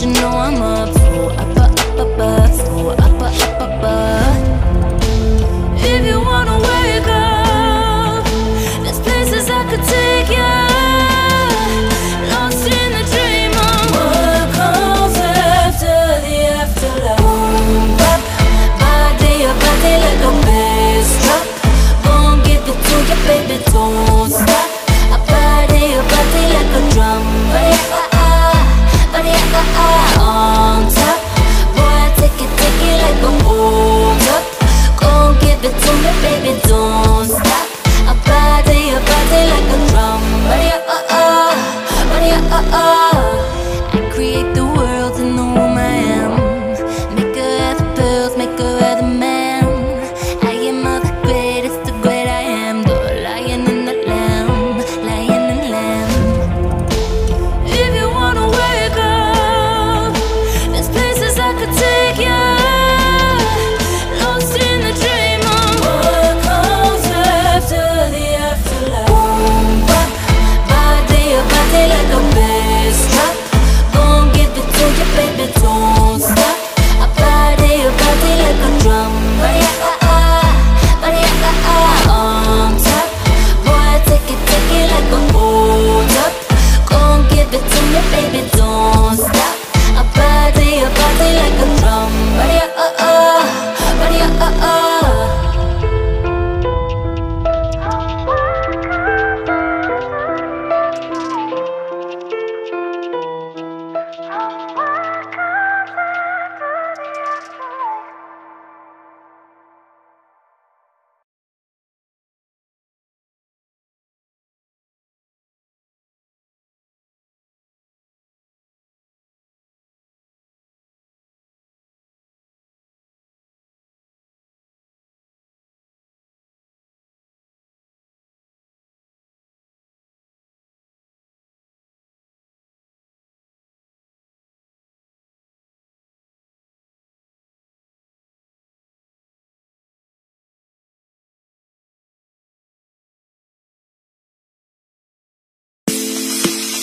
you know I'm a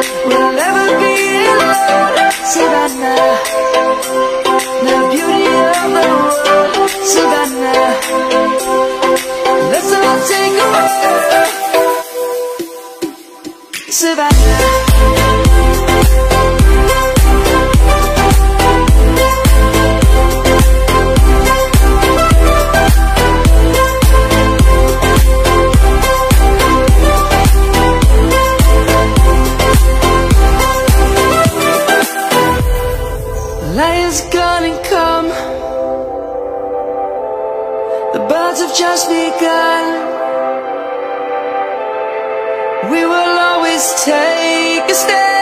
We'll never be alone. Savannah The beauty of the world. Savannah Savannah Gonna come. The birds have just begun. We will always take a stand